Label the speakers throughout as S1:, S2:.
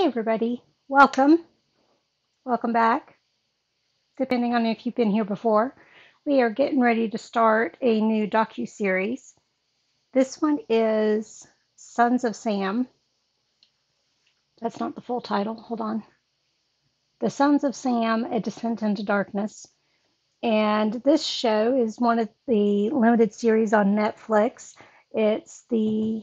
S1: Hey everybody, welcome. Welcome back. Depending on if you've been here before, we are getting ready to start a new docu-series. This one is Sons of Sam. That's not the full title. Hold on. The Sons of Sam: A Descent into Darkness. And this show is one of the limited series on Netflix. It's the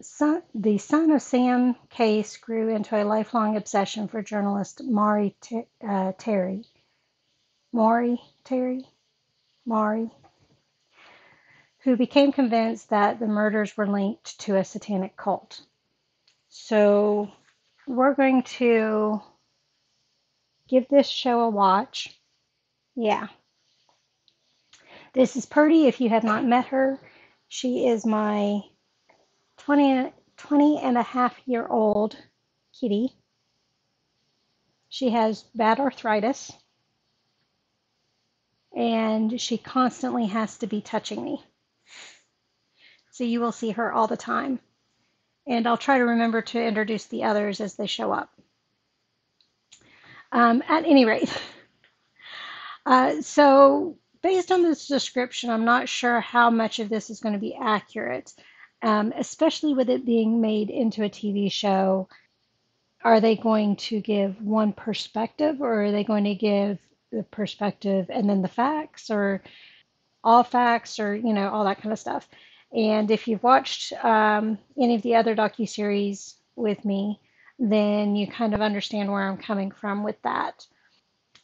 S1: son, the son of Sam case grew into a lifelong obsession for journalist Maury Ter- uh, Terry. Maury Terry? Maury? Who became convinced that the murders were linked to a satanic cult. So we're going to give this show a watch. Yeah. This is Purdy. If you have not met her, she is my 20, 20 and a half year old kitty. She has bad arthritis and she constantly has to be touching me. So you will see her all the time. And I'll try to remember to introduce the others as they show up. Um, at any rate, uh, so based on this description, I'm not sure how much of this is going to be accurate um, especially with it being made into a TV show. Are they going to give one perspective or are they going to give the perspective and then the facts or all facts or, you know, all that kind of stuff? And if you've watched um, any of the other docu-series with me, then you kind of understand where I'm coming from with that.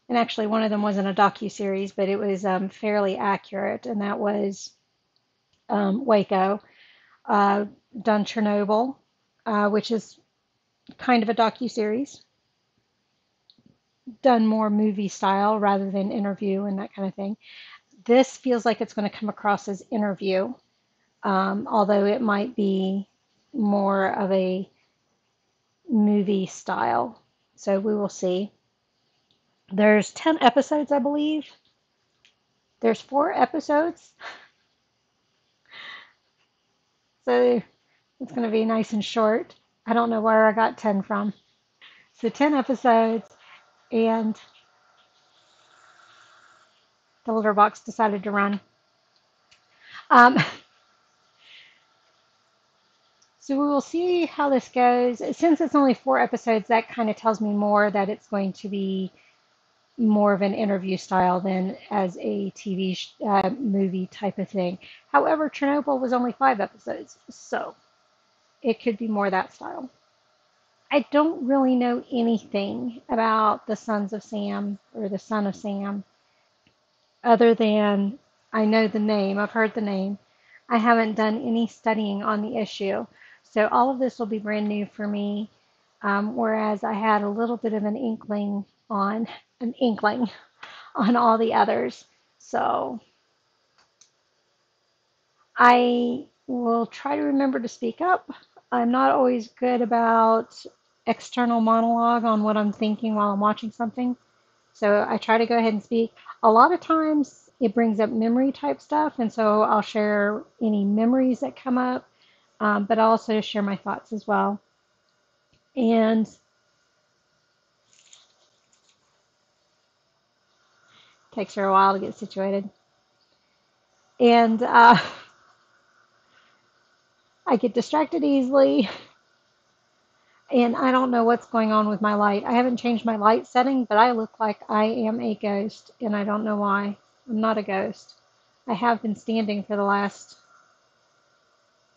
S1: And actually, one of them wasn't a docu series, but it was um, fairly accurate, and that was um, Waco uh, done Chernobyl, uh, which is kind of a docu series, done more movie style rather than interview and that kind of thing. This feels like it's going to come across as interview, um, although it might be more of a movie style. So we will see. There's 10 episodes, I believe. There's four episodes. So it's going to be nice and short. I don't know where I got 10 from. So 10 episodes, and the litter box decided to run. Um, so we will see how this goes. Since it's only four episodes, that kind of tells me more that it's going to be more of an interview style than as a TV uh, movie type of thing. However, Chernobyl was only five episodes, so it could be more that style. I don't really know anything about the Sons of Sam or the Son of Sam other than I know the name, I've heard the name. I haven't done any studying on the issue. So all of this will be brand new for me, um, whereas I had a little bit of an inkling on an inkling on all the others. So I will try to remember to speak up. I'm not always good about external monologue on what I'm thinking while I'm watching something. So I try to go ahead and speak. A lot of times it brings up memory type stuff, and so I'll share any memories that come up, um, but I'll also share my thoughts as well. And Takes her a while to get situated. And uh, I get distracted easily. And I don't know what's going on with my light. I haven't changed my light setting, but I look like I am a ghost, and I don't know why. I'm not a ghost. I have been standing for the last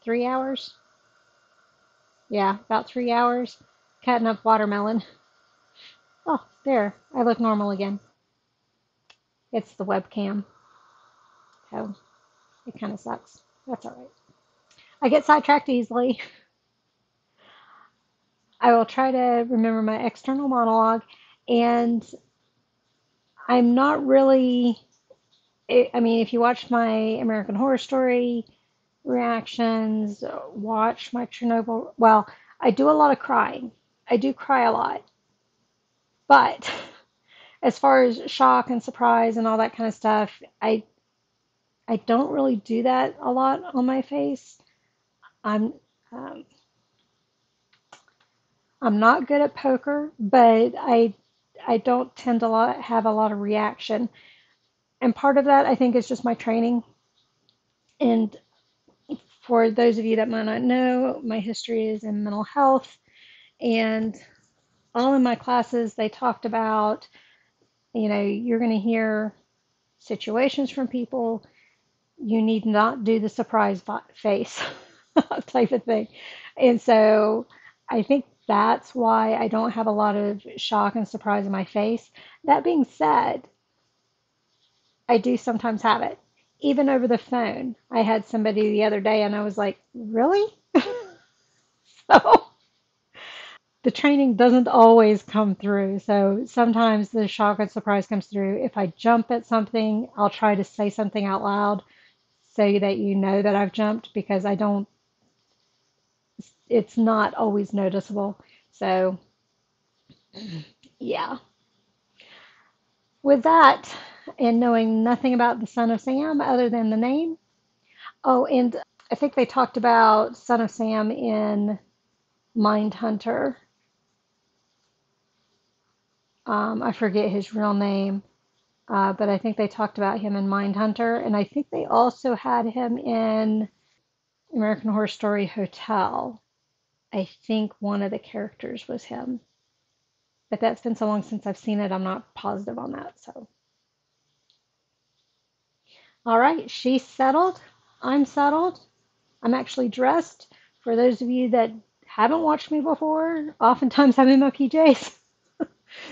S1: three hours. Yeah, about three hours, cutting up watermelon. Oh, there. I look normal again. It's the webcam. So it kind of sucks. That's all right. I get sidetracked easily. I will try to remember my external monologue, and I'm not really. I mean, if you watch my American Horror Story reactions, watch my Chernobyl. Well, I do a lot of crying. I do cry a lot. But as far as shock and surprise and all that kind of stuff, I I don't really do that a lot on my face. I'm um, I'm not good at poker, but I I don't tend to lot, have a lot of reaction. And part of that I think is just my training. And for those of you that might not know, my history is in mental health and all in my classes they talked about you know, you're going to hear situations from people. You need not do the surprise face type of thing. And so I think that's why I don't have a lot of shock and surprise in my face. That being said, I do sometimes have it. Even over the phone. I had somebody the other day and I was like, really? so the training doesn't always come through. So sometimes the shock and surprise comes through. If I jump at something, I'll try to say something out loud so that you know that I've jumped because I don't, it's not always noticeable. So, yeah. With that, and knowing nothing about the Son of Sam other than the name. Oh, and I think they talked about Son of Sam in Mindhunter um, I forget his real name, uh, but I think they talked about him in Mindhunter, and I think they also had him in American Horror Story Hotel. I think one of the characters was him. But that's been so long since I've seen it, I'm not positive on that. So, all right, she's settled. I'm settled. I'm actually dressed. For those of you that haven't watched me before, oftentimes I'm in my PJs.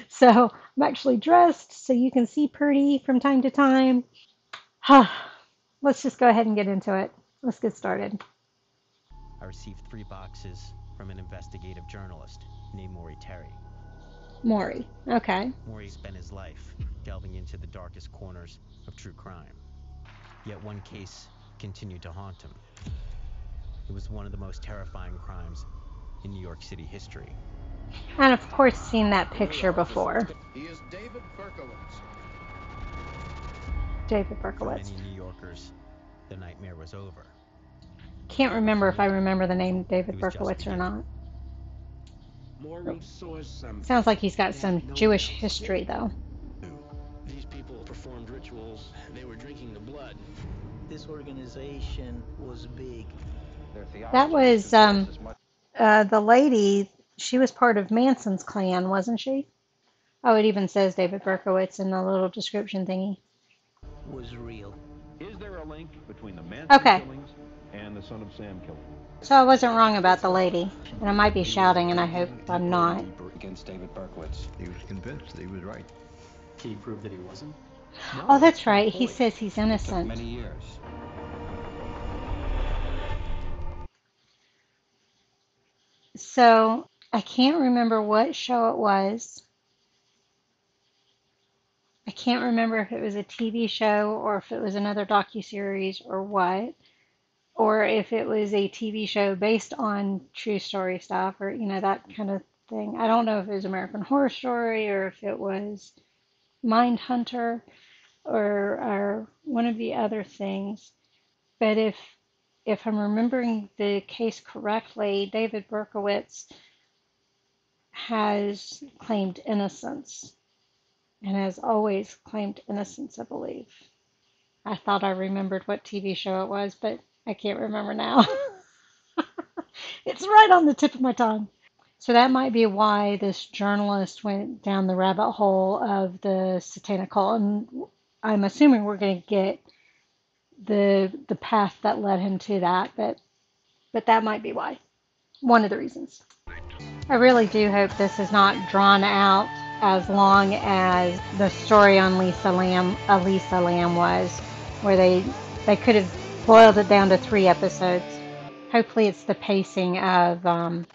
S1: So I'm actually dressed so you can see Purdy from time to time. Let's just go ahead and get into it. Let's get started.
S2: I received three boxes from an investigative journalist named Maury Terry.
S1: Maury, okay.
S2: Maury spent his life delving into the darkest corners of true crime. Yet one case continued to haunt him. It was one of the most terrifying crimes in New York City history.
S1: And of course seen that picture before.
S3: He is David Berkowitz.
S1: David
S2: For
S1: Berkowitz.
S2: many New Yorkers, the nightmare was over.
S1: Can't remember if I remember the name David
S2: It was just
S1: Berkowitz or not.
S3: Maury saw.
S1: Sounds like he's got some Jewish history though.
S4: These people performed rituals. They were drinking the blood.
S5: This organization was big.
S1: That was um, uh, the lady. She was part of Manson's clan, wasn't she? Oh, it even says David Berkowitz in the little description thingy.
S5: Was real.
S6: Is there a link between the Manson
S1: Okay.
S6: killings and the Son of Sam killing?
S1: So I wasn't wrong about the lady, and I might be shouting, and I hope I'm not.
S7: Against David Berkowitz. He was convinced that he was right.
S8: Can you prove that he wasn't?
S1: Oh, that's right. He says he's innocent.
S7: many years.
S1: So I can't remember what show it was. I can't remember if it was a TV show or if it was another docu-series or what, or if it was a TV show based on true story stuff or you know that kind of thing. I don't know if it was American Horror Story or if it was Mindhunter or or one of the other things. But if if I'm remembering the case correctly, David Berkowitz has claimed innocence and has always claimed innocence, I believe. I thought I remembered what TV show it was, but I can't remember now. it's right on the tip of my tongue. So that might be why this journalist went down the rabbit hole of the satanic cult. And I'm assuming we're going to get the the path that led him to that, but but that might be why. One of the reasons. I really do hope this is not drawn out as long as the story on Lisa Lam, Elisa Lam was, where they they could have boiled it down to three episodes. Hopefully, it's the pacing of um,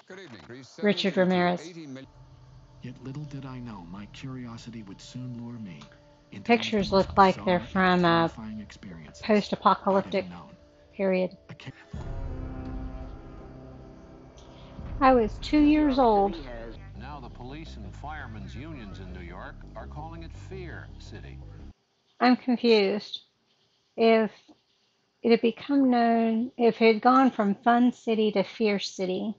S1: Richard Ramirez.
S9: Yet little did I know my curiosity would soon lure me into
S1: Pictures look like they're from a post-apocalyptic period.
S9: A ca-
S1: I was two years old.
S10: Now the police and firemen's unions in New York are calling it Fear City.
S1: I'm confused. If it had become known, if it had gone from Fun City to Fear City,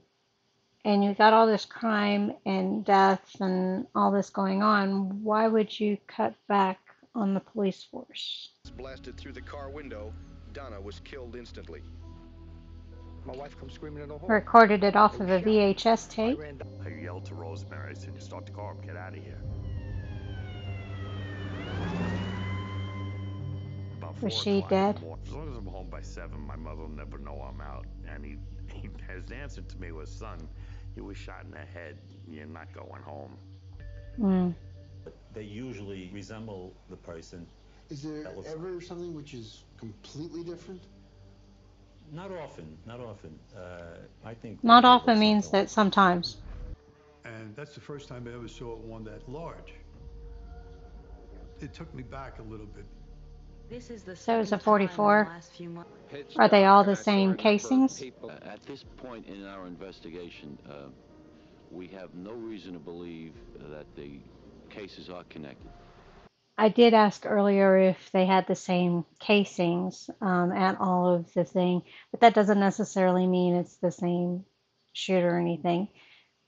S1: and you got all this crime and death and all this going on, why would you cut back on the police force?
S11: Blasted through the car window, Donna was killed instantly. My wife comes screaming in the hall.
S1: Recorded it off of a VHS tape.
S12: I yelled to Rosemary, I said, you start the car up, get out of here. About
S1: Was she
S12: o'clock in the
S1: dead?
S12: morning- As long as I'm home by seven, my mother will never know I'm out. And he, he, his answer to me was, son, you were shot in the head. You're not going home.
S1: Mm.
S13: They usually resemble the person.
S14: Is there ever something which is completely different?
S13: Not often, not often. Uh, I think.
S1: Not often means that sometimes.
S15: And that's the first time I ever saw one that large. It took me back a little bit.
S16: This is the
S1: So it's a
S16: second the
S1: 44.
S16: last few.
S1: Are they all the same casings?
S17: At this point in our investigation, uh, we have no reason to believe that the cases are connected.
S1: I did ask earlier if they had the same casings um, at all of the thing, but that doesn't necessarily mean it's the same shooter or anything.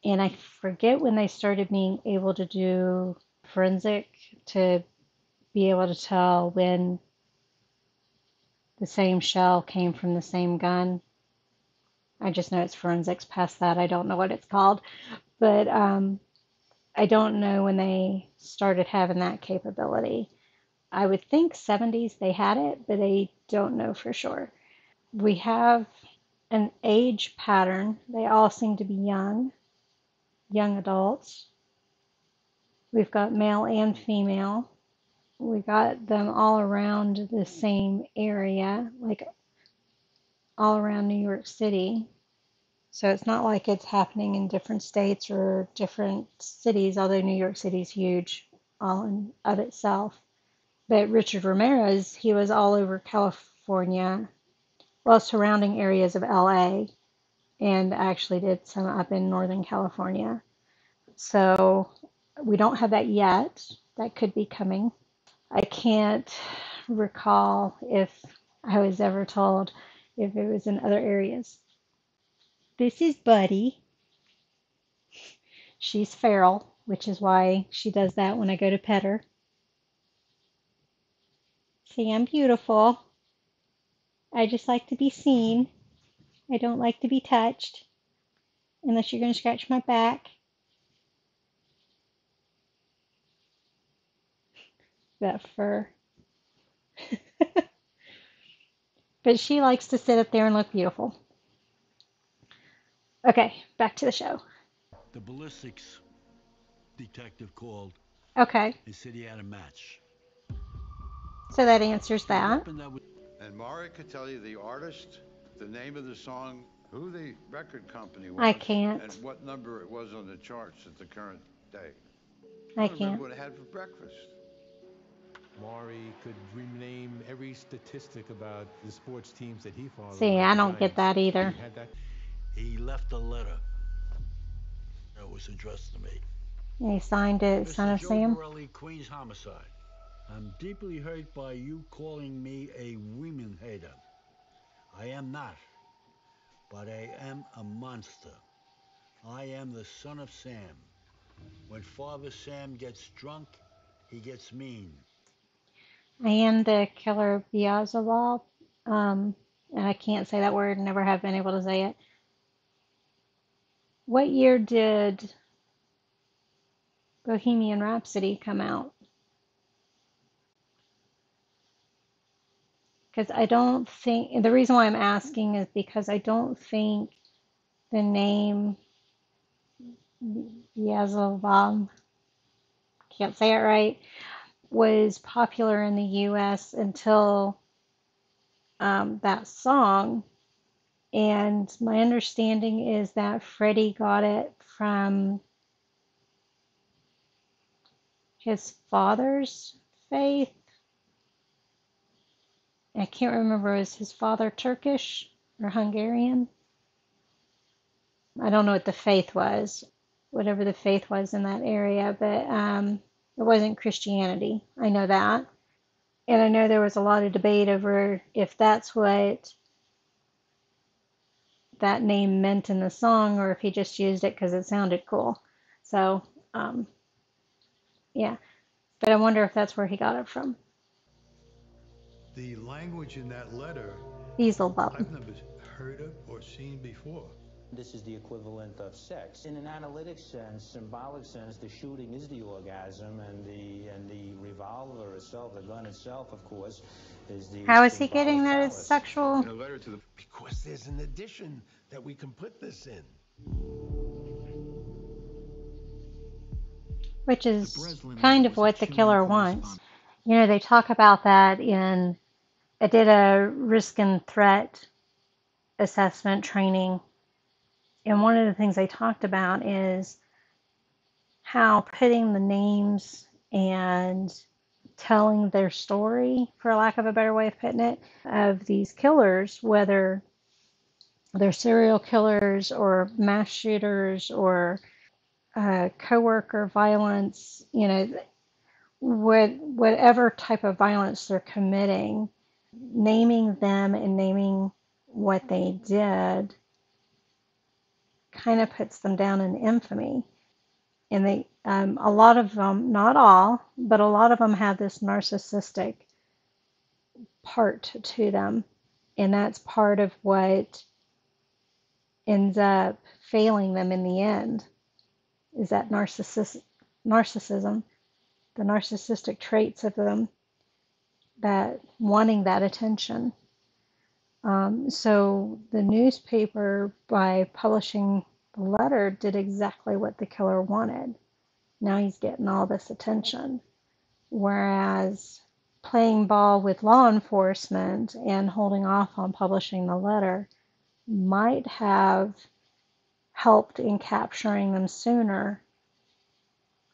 S1: And I forget when they started being able to do forensic to be able to tell when the same shell came from the same gun. I just know it's forensics. Past that, I don't know what it's called, but um, I don't know when they started having that capability. I would think 70s they had it, but I don't know for sure. We have an age pattern. They all seem to be young, young adults. We've got male and female. We got them all around the same area, like all around New York City. So it's not like it's happening in different states or different cities, although New York City is huge all in of itself. But Richard Ramirez, he was all over California, well, surrounding areas of LA, and actually did some up in Northern California. So we don't have that yet. That could be coming. I can't recall if I was ever told if it was in other areas. This is Buddy. She's feral, which is why she does that when I go to pet her. See, I'm beautiful. I just like to be seen. I don't like to be touched. Unless you're going to scratch my back. That fur. but she likes to sit up there and look beautiful. Okay, back to the show.
S18: The ballistics detective called
S1: Okay,
S18: and said he had a match.
S1: so that answers that.
S18: And that was
S19: And Maury could tell you the artist, the name of the song, who the record company was.
S1: I can't.
S19: And what number it was on the charts at the current day.
S1: I
S19: don't
S1: can't.
S19: what it had for breakfast.
S20: Maury could rename every statistic about the sports teams that he followed.
S1: See, I don't get that either.
S20: He had that.
S18: He left a letter that was addressed to me.
S1: He signed it, Son
S18: Mr.
S1: of
S18: Joe
S1: Sam.
S18: Borelli, Queens Homicide. I'm deeply hurt by you calling me a women hater. I am not, but I am a monster. I am the son of Sam. When Father Sam gets drunk, he gets mean.
S1: I am the killer Beelzebub. Um, and I can't say that word, never have been able to say it. What year did Bohemian Rhapsody come out? Because I don't think, the reason why I'm asking is because I don't think the name Beelzebub, can't say it right, was popular in the US until um, that song. And my understanding is that Freddie got it from his father's faith. I can't remember, was his father Turkish or Hungarian? I don't know what the faith was, whatever the faith was in that area, but um, it wasn't Christianity. I know that. And I know there was a lot of debate over if that's what that name meant in the song or if he just used it because it sounded cool. So, um, yeah. But I wonder if that's where he got it from.
S15: The language in that letter,
S1: Beelzebub.
S15: I've never heard of or seen before.
S16: This is the equivalent of sex. In an analytic sense, symbolic sense, the shooting is the orgasm, and the and the revolver itself, the gun itself, of course, is the.
S1: How is he getting that it's sexual?
S21: In a letter to the because there's an addition that we can put this in.
S1: Which is kind of what the killer wants. You know, they talk about that in. I did a risk and threat assessment training and one of the things they talked about is how putting the names and telling their story, for lack of a better way of putting it, of these killers, whether they're serial killers or mass shooters or uh, coworker violence, you know, what, whatever type of violence they're committing, naming them and naming what they did kind of puts them down in infamy. And they, um, a lot of them, not all, but a lot of them have this narcissistic part to them. And that's part of what ends up failing them in the end is that narcissus- narcissism, the narcissistic traits of them, that wanting that attention. Um, so the newspaper, by publishing the letter, did exactly what the killer wanted. Now he's getting all this attention. Whereas playing ball with law enforcement and holding off on publishing the letter might have helped in capturing them sooner.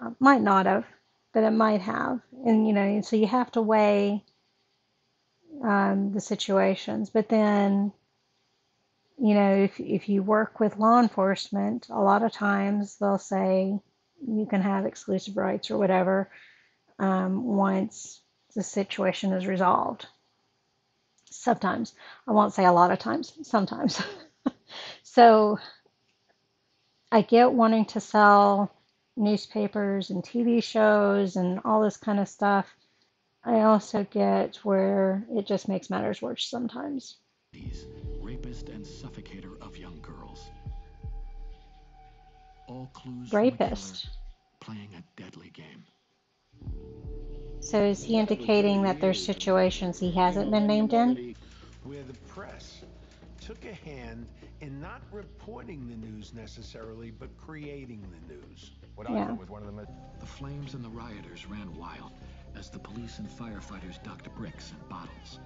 S1: Uh, might not have, but it might have. And, you know, so you have to weigh um, the situations. But then, you know, if, if you work with law enforcement, a lot of times they'll say you can have exclusive rights or whatever um, once the situation is resolved. Sometimes, I won't say a lot of times, sometimes. so I get wanting to sell newspapers and TV shows and all this kind of stuff I also get where it just makes matters worse sometimes.
S9: Rapist and suffocator of young girls. All clues
S1: Rapist.
S9: playing a deadly game.
S1: So is he indicating that there's situations he hasn't been named in?
S21: Where the press took a hand in not reporting the news necessarily, but creating the news.
S9: What
S1: Yeah.
S9: I with one of them. The flames and the rioters ran wild as the police and firefighters ducked bricks and bottles.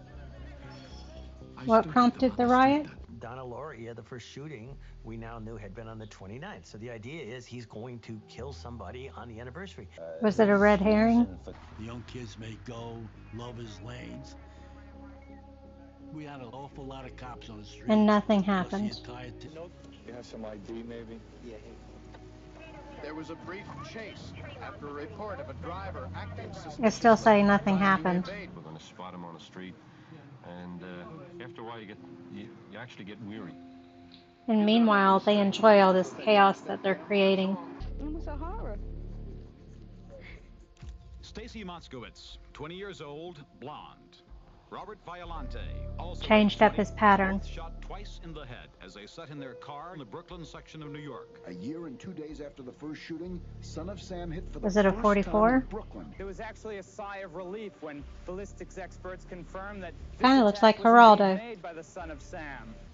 S9: I
S1: What prompted the riot?
S5: Donna Lauria, the first shooting we now knew had been on the 29th. So the idea is he's going to kill somebody on the anniversary.
S1: Was it a red herring?
S18: The young kids may go, lovers lanes. We had an awful lot of cops on the street.
S1: And nothing
S18: Plus the
S1: happened.
S18: entire t-
S11: You have some ID, maybe? Yeah. There was a brief chase after a report of a driver acting
S1: I still saying nothing happened.
S7: We're going to spot him on the street, and uh, after a while, you get you, you actually get weary.
S1: And meanwhile, they enjoy all this chaos that they're creating.
S22: It was a horror.
S23: Stacy Moskowitz, 20 years old, blonde. Robert Violante, also
S1: Changed up his pattern.
S23: shot twice in the head as they sat in their car in the Brooklyn section of New York.
S24: A year and two days after the first shooting, Son of Sam hit for
S1: Was
S24: the
S1: it a
S24: first
S1: 44?
S24: time in Brooklyn.
S25: It was actually a sigh of relief when ballistics experts confirmed that this
S1: Kinda looks
S25: attack
S1: like
S25: was indeed
S1: Geraldo.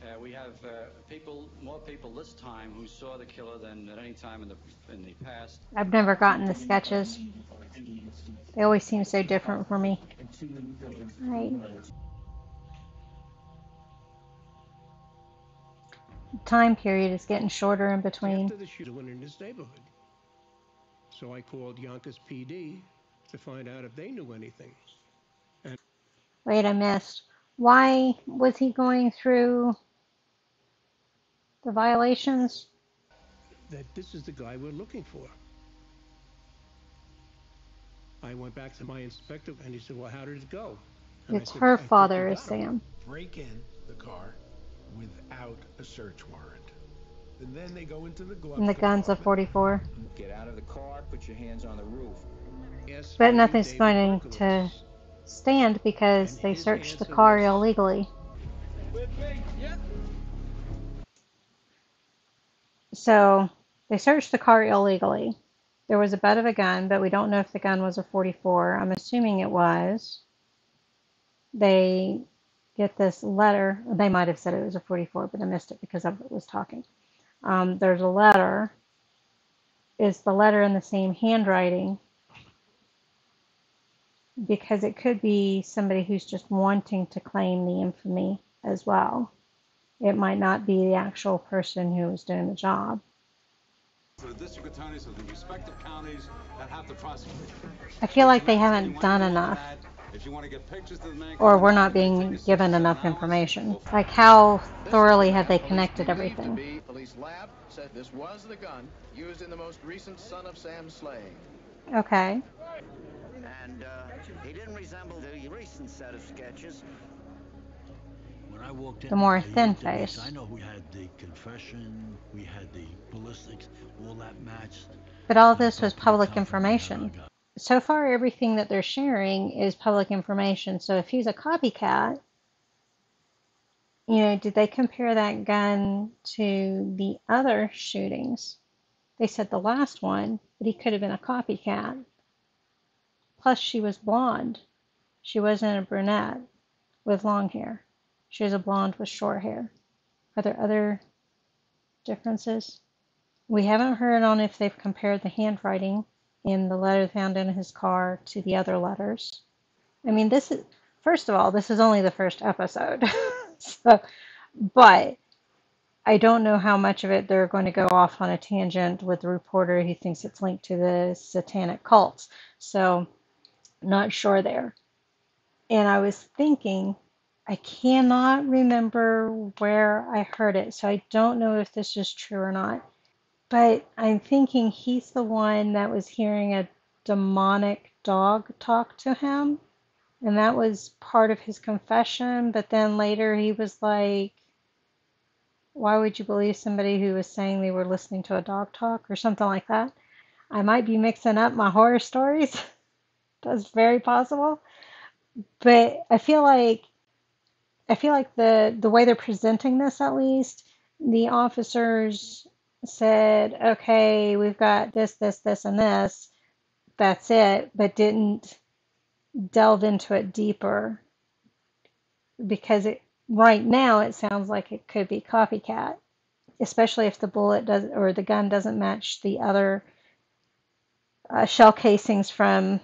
S25: Made by the son of Sam.
S8: Uh, we have uh, people, more people this time who saw the killer than at any time in the in the past.
S1: I've never gotten the sketches. They always seem so different for me. Right. Time period is getting shorter in between.
S3: After the shooter went in this neighborhood. So I called Yonkers PD to find out if they knew anything. And
S1: Wait, I missed. Why was he going through the violations?
S3: that this is the guy we're looking for. I went back to my inspector and he said, Well, how did it go? And I
S1: It's
S3: said,
S1: her
S3: "I
S1: father is. Sam.
S21: break in the car, without a search warrant. And then they go into the glove
S1: And the gun's a 44.
S26: Get out of the car, put your hands on the roof.
S3: Yes,
S1: But nothing's
S3: David
S1: going to stand because they searched the car illegally. So they searched the car illegally. There was a butt of a gun, but we don't know if the gun was a 44. I'm assuming it was. They get this letter. They might have said it was a 44, but I missed it because I was talking. Um, there's a letter. Is the letter in the same handwriting? Because it could be somebody who's just wanting to claim the infamy as well. It might not be the actual person who was doing the job.
S27: For the district attorneys of the respective counties that have to prosecute.
S1: I feel like they haven't done enough,
S27: If you want to get pictures to the man,
S1: or we're not being given enough information. Like, how thoroughly have they connected everything?
S11: The police lab said this was the gun used in the most recent Son of Sam slaying.
S1: Okay.
S5: And uh, he didn't resemble the recent set of sketches.
S18: When I walked in,
S1: The more thin face.
S18: I know we had the confession, we had the ballistics, all that matched.
S1: But all this was public information. So far, everything that they're sharing is public information. So if he's a copycat, you know, did they compare that gun to the other shootings? They said the last one, but he could have been a copycat. Plus, she was blonde. She wasn't a brunette with long hair. She was a blonde with short hair. Are there other differences? We haven't heard on if they've compared the handwriting in the letter found in his car to the other letters. I mean, this is, first of all, this is only the first episode. so, but I don't know how much of it they're going to go off on a tangent with the reporter who thinks it's linked to the satanic cults. So, not sure there. And I was thinking, I cannot remember where I heard it, so I don't know if this is true or not. But I'm thinking he's the one that was hearing a demonic dog talk to him. And that was part of his confession. But then later he was like, why would you believe somebody who was saying they were listening to a dog talk or something like that? I might be mixing up my horror stories. That's very possible. But I feel like I feel like the the way they're presenting this at least, the officers said, "Okay, we've got this, this, this, and this. That's it," but didn't delve into it deeper because it right now it sounds like it could be copycat, especially if the bullet does or the gun doesn't match the other uh, shell casings from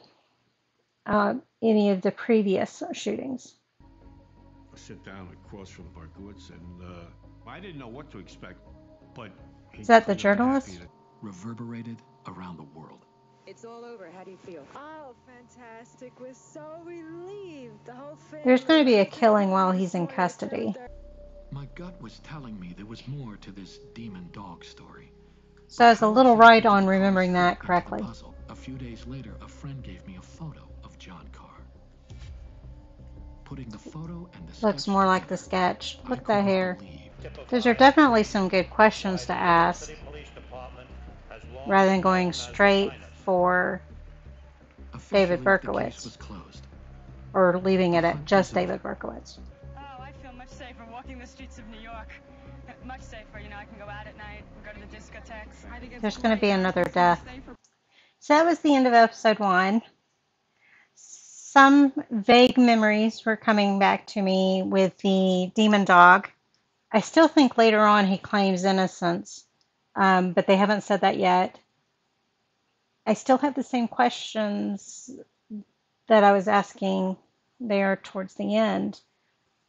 S1: uh, any of the previous shootings.
S27: I sit down across from Berkowitz, and uh, I didn't know what to expect, but
S1: Is that the journalist?
S9: Reverberated around the world.
S28: It's all over. How do you feel? Oh, fantastic. We're so relieved. The whole family.
S1: There's going to be a killing while he's in custody.
S9: My gut was telling me there was more to this demon dog story.
S1: So I was a little right on remembering that correctly.
S9: A few days later, a friend gave me a photo of John Carr. Putting the photo and the
S1: Looks more like the sketch. Look at that hair. Those are definitely some good questions to ask rather than going straight for David Berkowitz
S9: was closed.
S1: or leaving it at just David Berkowitz.
S29: Oh, I feel much safer walking the streets of New York. Much safer, you know, I can go out at night, go to the discotheques. I think it's
S1: There's going to be another death. So that was the end of episode one. Some vague memories were coming back to me with the demon dog. I still think later on he claims innocence, um, but they haven't said that yet. I still have the same questions that I was asking there towards the end.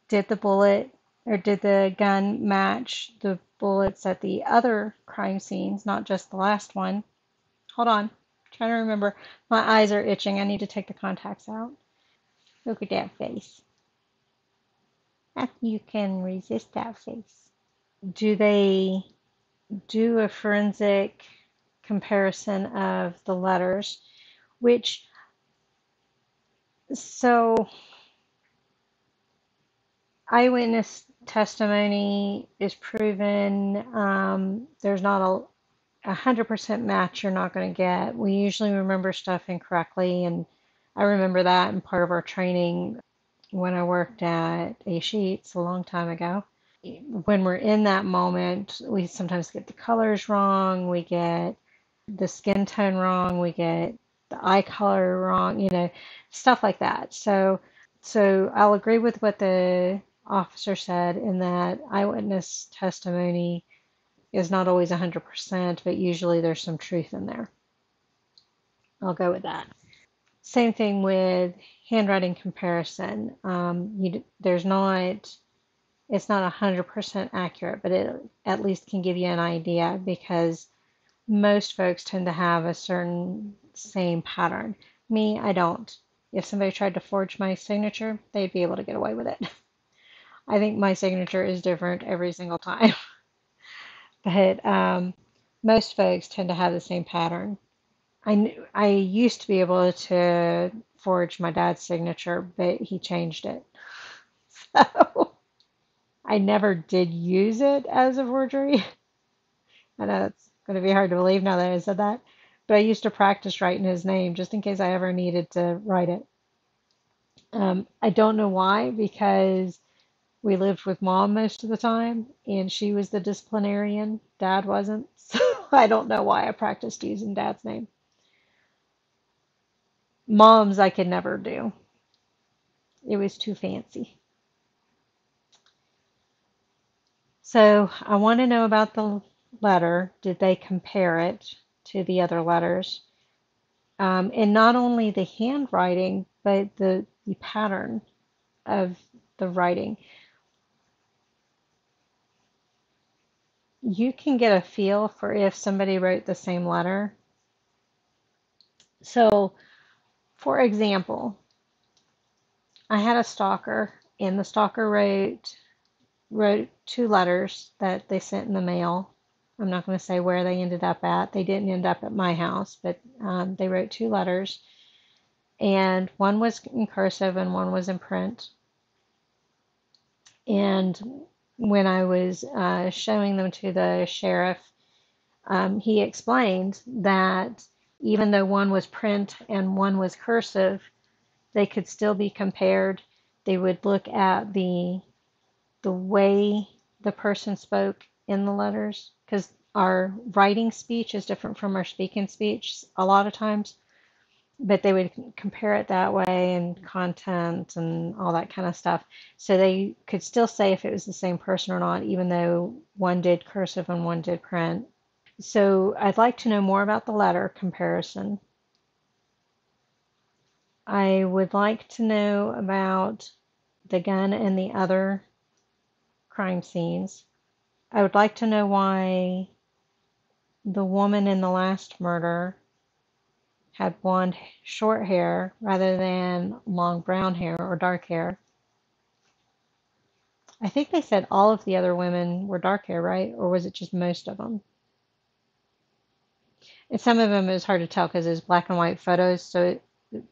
S1: Did the bullet or did the gun match the bullets at the other crime scenes, not just the last one? Hold on. Trying to remember. My eyes are itching. I need to take the contacts out. Look at that face. You can resist that face. Do they do a forensic comparison of the letters? Which, so, eyewitness testimony is proven. Um, there's not a, a hundred percent match you're not going to get. We usually remember stuff incorrectly, and I remember that in part of our training when I worked at A Sheets a long time ago. When we're in that moment, we sometimes get the colors wrong, we get the skin tone wrong, we get the eye color wrong, you know, stuff like that. So, so I'll agree with what the officer said in that eyewitness testimony is not always 100%, but usually there's some truth in there. I'll go with that. Same thing with handwriting comparison. Um, you, there's not, it's not 100% accurate, but it at least can give you an idea because most folks tend to have a certain same pattern. Me, I don't. If somebody tried to forge my signature, they'd be able to get away with it. I think my signature is different every single time. but um, most folks tend to have the same pattern. I, I used to be able to forge my dad's signature, but he changed it. So I never did use it as a forgery. I know it's going to be hard to believe now that I said that, but I used to practice writing his name just in case I ever needed to write it. Um, I don't know why, because we lived with mom most of the time and she was the disciplinarian. Dad wasn't. So I don't know why I practiced using dad's name. Mom's I could never do. It was too fancy. So I want to know about the letter. Did they compare it to the other letters? Um, and not only the handwriting, but the, the pattern of the writing. You can get a feel for if somebody wrote the same letter. So, for example, I had a stalker, and the stalker wrote wrote two letters that they sent in the mail. I'm not going to say where they ended up at. They didn't end up at my house, but um, they wrote two letters, and one was in cursive and one was in print. And when I was uh, showing them to the sheriff, um, he explained that even though one was print and one was cursive, they could still be compared. They would look at the the way the person spoke in the letters because our writing speech is different from our speaking speech a lot of times but they would compare it that way and content and all that kind of stuff. So they could still say if it was the same person or not even though one did cursive and one did print. So i'd like to know more about the letter comparison. I would like to know about the gun and the other crime scenes. I would like to know why the woman in the last murder had blonde short hair rather than long brown hair or dark hair. I think they said all of the other women were dark hair, right? Or was it just most of them? And some of them it was hard to tell because it was black and white photos, so it,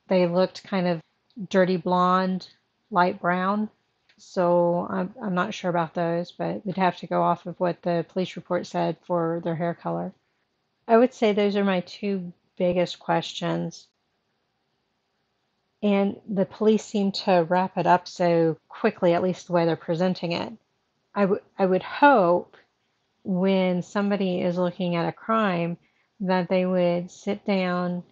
S1: they looked kind of dirty blonde, light brown. So I'm, I'm not sure about those, but we'd have to go off of what the police report said for their hair color. I would say those are my two biggest questions. And the police seem to wrap it up so quickly, at least the way they're presenting it. I, w- I would hope when somebody is looking at a crime that they would sit down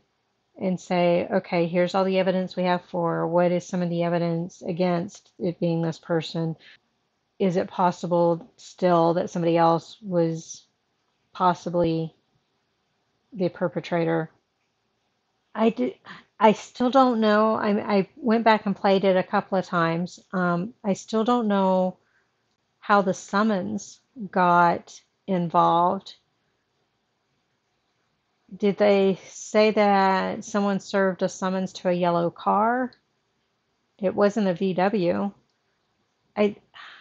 S1: and say, okay, here's all the evidence we have for what is some of the evidence against it being this person. Is it possible still that somebody else was possibly the perpetrator? I did. I still don't know. I, I went back and played it a couple of times. Um, I still don't know how the summons got involved did they say that someone served a summons to a yellow car? It wasn't a VW. I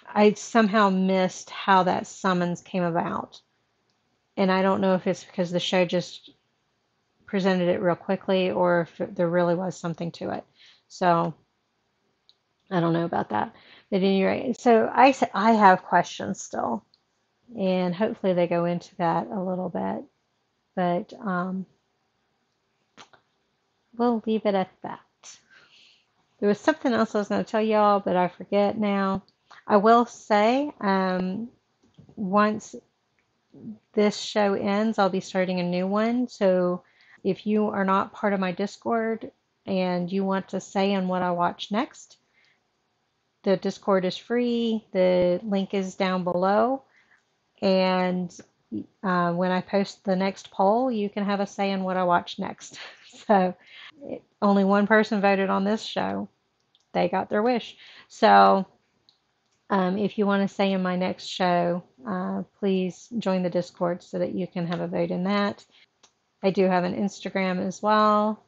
S1: I somehow missed how that summons came about. And I don't know if it's because the show just presented it real quickly or if there really was something to it. So I don't know about that. At any rate, so I have questions still, and hopefully they go into that a little bit, but um, we'll leave it at that. There was something else I was going to tell y'all, but I forget now. I will say, um, once this show ends, I'll be starting a new one. So if you are not part of my Discord and you want to say on what I watch next, the Discord is free. The link is down below. And uh, when I post the next poll, you can have a say in what I watch next. So it, only one person voted on this show. They got their wish. So um, if you want to say in my next show, uh, please join the Discord so that you can have a vote in that. I do have an Instagram as well.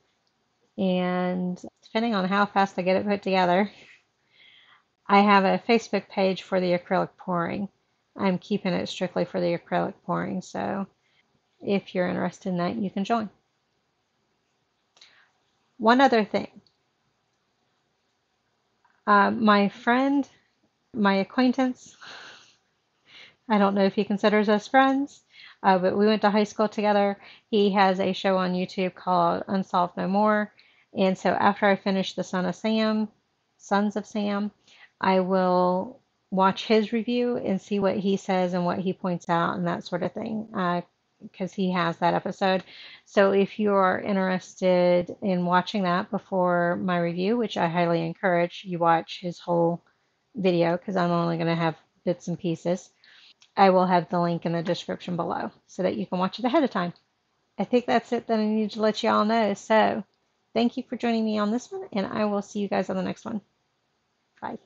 S1: And depending on how fast I get it put together, I have a Facebook page for the acrylic pouring. I'm keeping it strictly for the acrylic pouring. So if you're interested in that, you can join. One other thing. Uh, my friend, my acquaintance, I don't know if he considers us friends, uh, but we went to high school together. He has a show on YouTube called Unsolved No More. And so after I finish The Son of Sam, Sons of Sam, I will watch his review and see what he says and what he points out and that sort of thing. Because uh, he has that episode. So if you are interested in watching that before my review, which I highly encourage, you watch his whole video because I'm only going to have bits and pieces. I will have the link in the description below so that you can watch it ahead of time. I think that's it that I need to let you all know. So thank you for joining me on this one, and I will see you guys on the next one. Bye.